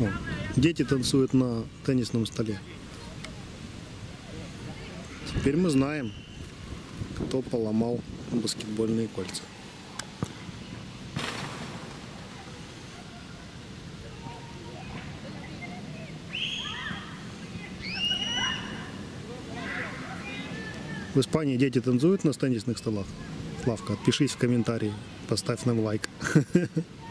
О, дети танцуют на теннисном столе. Теперь мы знаем, кто поломал баскетбольные кольца. В Испании дети танцуют на теннисных столах? Славка, отпишись в комментарии, поставь нам лайк.